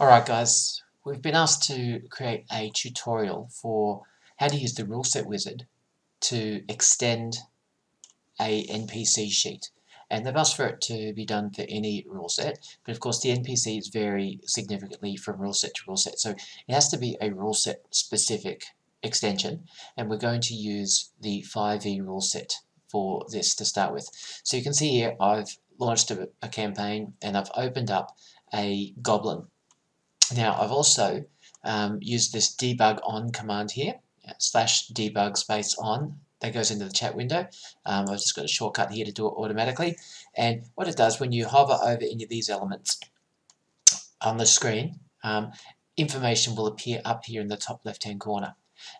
Alright guys, we've been asked to create a tutorial for how to use the rule set wizard to extend a NPC sheet. And they've asked for it to be done for any rule set, but of course the NPCs vary significantly from rule set to rule set, so it has to be a rule set specific extension, and we're going to use the 5e rule set for this to start with. So you can see here I've launched a, a campaign and I've opened up a goblin now I've also um, used this debug on command here, slash debug space on, that goes into the chat window. Um, I've just got a shortcut here to do it automatically. And what it does when you hover over any of these elements on the screen, um, information will appear up here in the top left hand corner.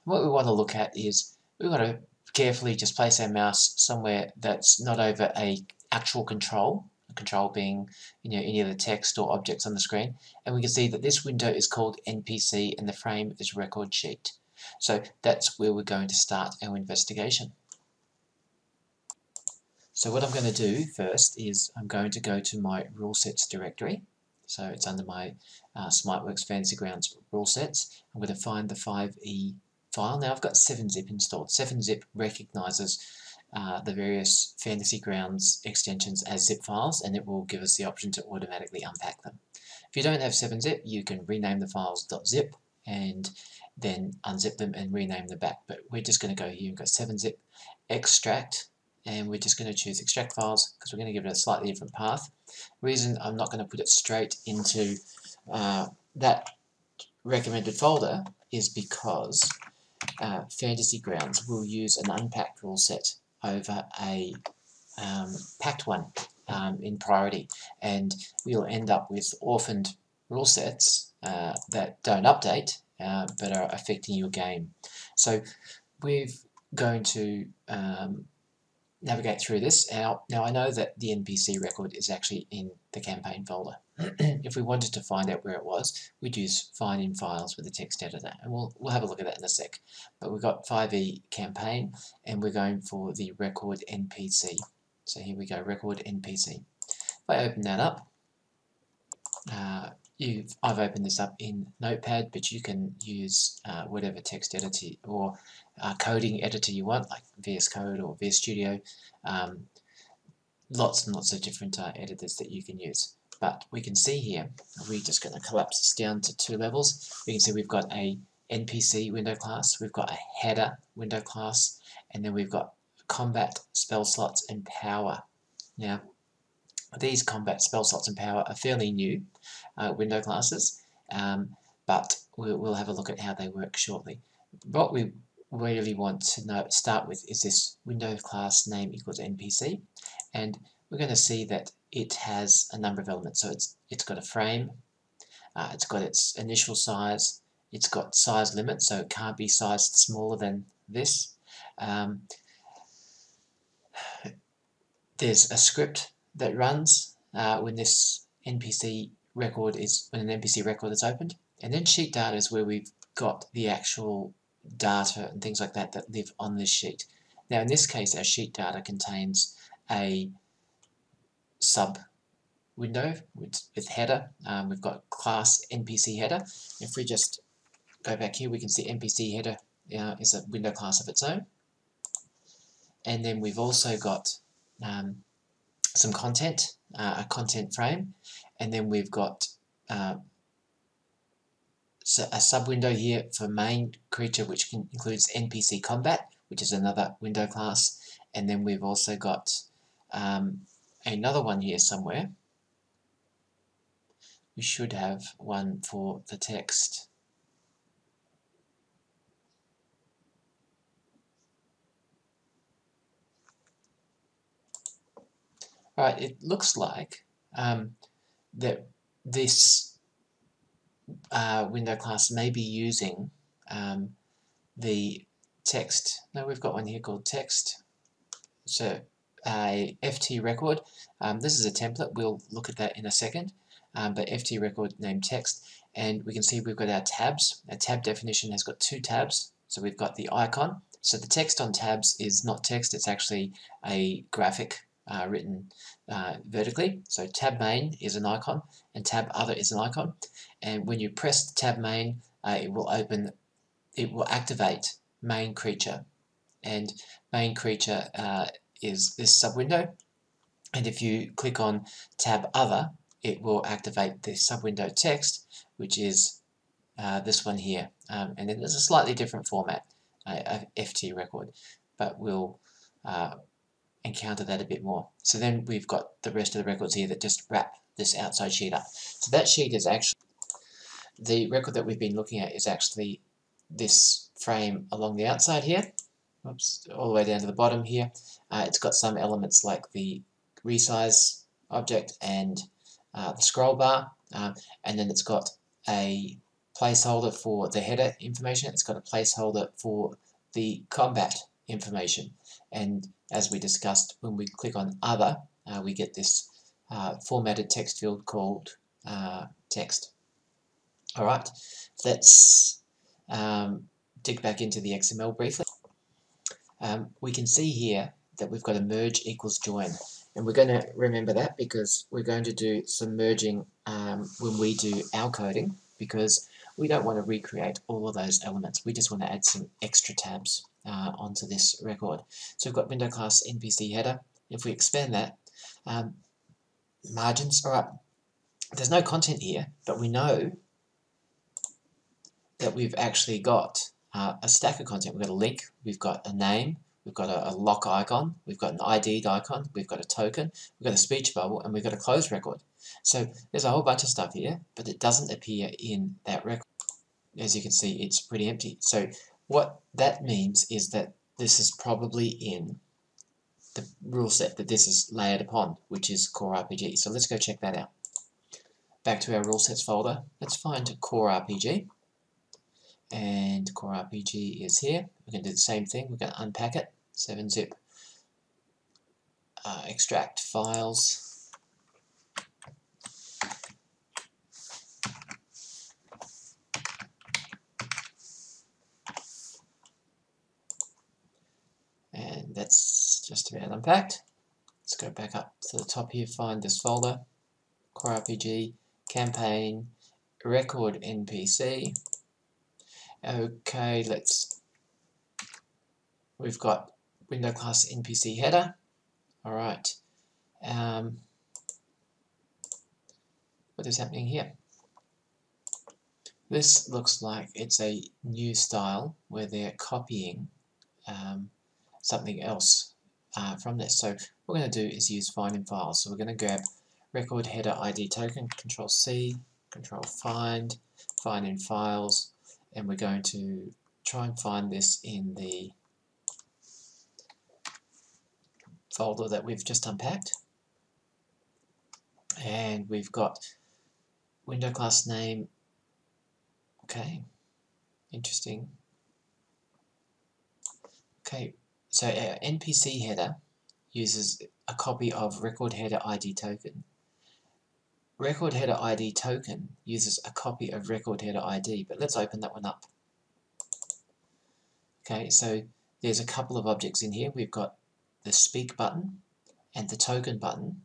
And what we want to look at is we want to carefully just place our mouse somewhere that's not over a actual control control being you know, any of the text or objects on the screen. And we can see that this window is called NPC and the frame is record sheet. So that's where we're going to start our investigation. So what I'm going to do first is I'm going to go to my rule sets directory. So it's under my uh, SmiteWorks Fantasy Grounds rule sets. I'm going to find the 5e file. Now I've got 7-zip installed. 7-zip recognizes uh, the various Fantasy Grounds extensions as zip files and it will give us the option to automatically unpack them. If you don't have 7-zip, you can rename the files .zip and then unzip them and rename them back. But we're just going to go here and go 7-zip extract and we're just going to choose extract files because we're going to give it a slightly different path. Reason I'm not going to put it straight into uh, that recommended folder is because uh, Fantasy Grounds will use an unpacked rule set over a um, packed one um, in priority and we'll end up with orphaned rule sets uh, that don't update uh, but are affecting your game. So we're going to um, navigate through this. Now, now I know that the NPC record is actually in the campaign folder. if we wanted to find out where it was, we'd use find in files with the text editor, and we'll, we'll have a look at that in a sec. But we've got 5e campaign, and we're going for the record NPC. So here we go, record NPC. If I open that up, uh, I've opened this up in Notepad, but you can use uh, whatever text editor or uh, coding editor you want, like VS Code or VS Studio. Um, lots and lots of different uh, editors that you can use. But we can see here, we're just going to collapse this down to two levels. We can see we've got a NPC window class, we've got a header window class, and then we've got combat, spell slots, and power. Now, these combat, spell slots, and power are fairly new uh, window classes, um, but we'll, we'll have a look at how they work shortly. What we really want to know, start with is this window class name equals NPC, and we're going to see that it has a number of elements. So it's it's got a frame, uh, it's got its initial size, it's got size limit, so it can't be sized smaller than this. Um, there's a script that runs uh, when this NPC record is when an NPC record is opened, and then sheet data is where we've got the actual data and things like that that live on this sheet. Now in this case our sheet data contains a sub window with, with header. Um, we've got class NPC header. If we just go back here, we can see NPC header uh, is a window class of its own. And then we've also got um, some content, uh, a content frame, and then we've got uh, a sub window here for main creature, which includes NPC combat, which is another window class, and then we've also got um, another one here somewhere. We should have one for the text. Alright, it looks like um, that this uh, window class may be using um, the text. No, we've got one here called text. So a FT record. Um, this is a template, we'll look at that in a second, um, but FT record name text, and we can see we've got our tabs. Our tab definition has got two tabs, so we've got the icon. So the text on tabs is not text, it's actually a graphic uh, written uh, vertically. So tab main is an icon and tab other is an icon. And when you press tab main, uh, it will open, it will activate main creature. And main creature uh, is this sub window. And if you click on tab other, it will activate the sub window text, which is uh, this one here. Um, and then there's a slightly different format, a FT record, but we'll uh, encounter that a bit more. So then we've got the rest of the records here that just wrap this outside sheet up. So that sheet is actually, the record that we've been looking at is actually this frame along the outside here, oops, all the way down to the bottom here. Uh, it's got some elements like the resize object and uh, the scroll bar, um, and then it's got a placeholder for the header information, it's got a placeholder for the combat information. And as we discussed, when we click on Other, uh, we get this uh, formatted text field called uh, text. Alright, let's um, dig back into the XML briefly. Um, we can see here that we've got a merge equals join. And we're going to remember that because we're going to do some merging um, when we do our coding because we don't want to recreate all of those elements. We just want to add some extra tabs uh, onto this record. So we've got window class NPC header. If we expand that, um, margins are up. There's no content here, but we know that we've actually got uh, a stack of content. We've got a link, we've got a name, we've got a, a, lock icon, we've got an ID icon, we've got a token, we've got a speech bubble, and we've got a close record. So there's a whole bunch of stuff here, but it doesn't appear in that record. As you can see, it's pretty empty. So what that means is that this is probably in the rule set that this is layered upon, which is Core RPG. So let's go check that out. Back to our rule sets folder. Let's find Core RPG. And Core RPG is here. Going to do the same thing. We're going to unpack it. 7-zip. Uh, extract files. And that's just about unpacked. Let's go back up to the top here, find this folder, Core RPG, campaign, record NPC. Okay, let's, we've got window class NPC header. Alright, um, what is happening here? This looks like it's a new style where they're copying um, something else uh, from this. So what we're going to do is use find in files. So we're going to grab record header ID token, control C, control find, find in files, and we're going to try and find this in the folder that we've just unpacked. And we've got window class name, okay, interesting. Okay, so our NPC header uses a copy of record header ID token. Record header ID token uses a copy of record header ID, but let's open that one up. Okay, so there's a couple of objects in here. We've got the speak button and the token button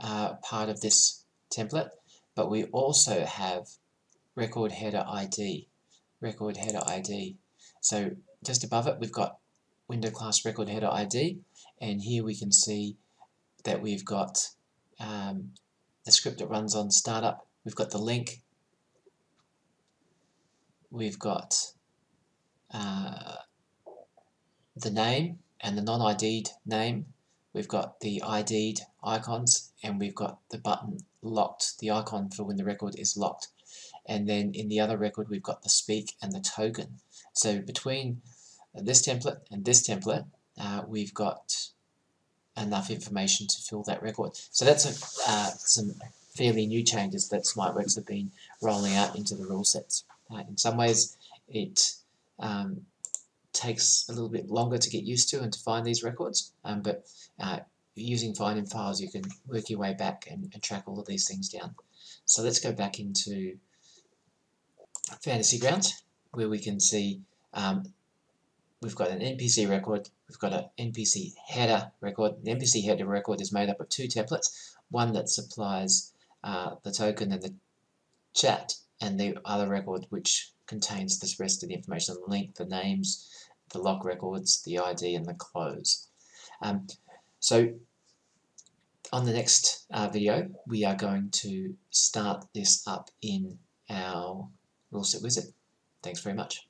part of this template, but we also have record header ID. Record header ID. So just above it, we've got window class record header ID and here we can see that we've got um, script that runs on startup. We've got the link. We've got uh, the name and the non-ID'd name. We've got the ID'd icons and we've got the button locked the icon for when the record is locked. And then in the other record we've got the speak and the token. So between this template and this template, uh, we've got enough information to fill that record. So that's a, uh, some fairly new changes that SmiteWorks have been rolling out into the rule sets. Uh, in some ways, it um, takes a little bit longer to get used to and to find these records, um, but uh, using find in files, you can work your way back and, and track all of these things down. So let's go back into Fantasy Grounds, where we can see um, we've got an NPC record, we've got an NPC header record. The NPC header record is made up of two templates, one that supplies uh, the token and the chat, and the other record which contains the rest of the information, the link, the names, the lock records, the ID, and the close. Um, so on the next uh, video, we are going to start this up in our rule set wizard. Thanks very much.